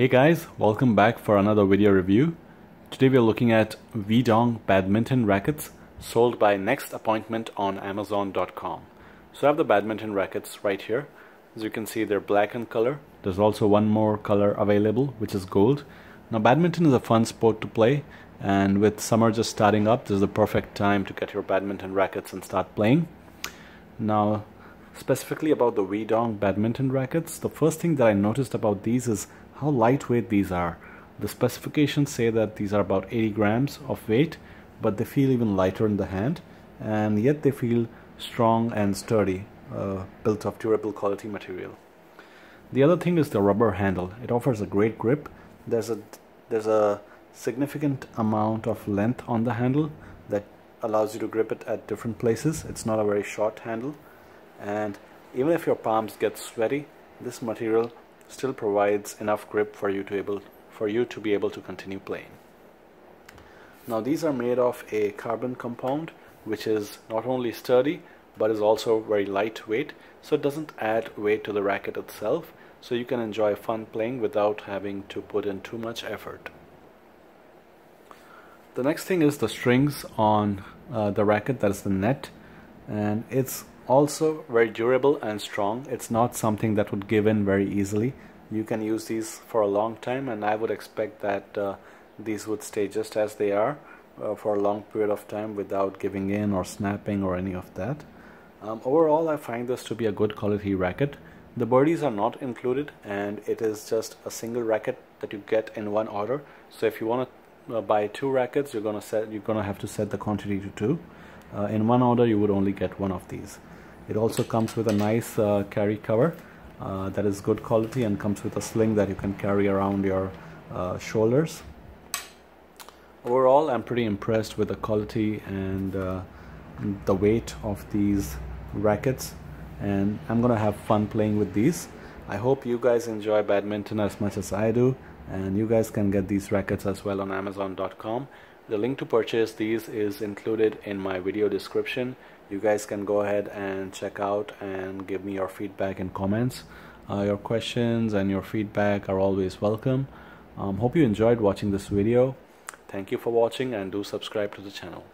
Hey guys, welcome back for another video review. Today we are looking at Wii badminton rackets sold by Next Appointment on Amazon.com. So I have the badminton rackets right here. As you can see they're black in color. There's also one more color available which is gold. Now badminton is a fun sport to play and with summer just starting up this is the perfect time to get your badminton rackets and start playing. Now specifically about the Wii badminton rackets, the first thing that I noticed about these is how lightweight these are. The specifications say that these are about 80 grams of weight, but they feel even lighter in the hand, and yet they feel strong and sturdy, uh, built of durable quality material. The other thing is the rubber handle. It offers a great grip. There's a there's a significant amount of length on the handle that allows you to grip it at different places. It's not a very short handle, and even if your palms get sweaty, this material still provides enough grip for you to able for you to be able to continue playing. Now these are made of a carbon compound which is not only sturdy but is also very lightweight so it doesn't add weight to the racket itself so you can enjoy fun playing without having to put in too much effort. The next thing is the strings on uh, the racket that is the net and it's also very durable and strong. It's not something that would give in very easily. You can use these for a long time and I would expect that uh, these would stay just as they are uh, for a long period of time without giving in or snapping or any of that. Um, overall I find this to be a good quality racket. The birdies are not included and it is just a single racket that you get in one order. So if you want to uh, buy two rackets you're gonna set you're gonna have to set the quantity to two uh, in one order you would only get one of these it also comes with a nice uh, carry cover uh, that is good quality and comes with a sling that you can carry around your uh, shoulders. Overall, I'm pretty impressed with the quality and uh, the weight of these rackets and I'm gonna have fun playing with these. I hope you guys enjoy badminton as much as I do and you guys can get these rackets as well on amazon.com the link to purchase these is included in my video description. You guys can go ahead and check out and give me your feedback and comments. Uh, your questions and your feedback are always welcome. Um, hope you enjoyed watching this video. Thank you for watching and do subscribe to the channel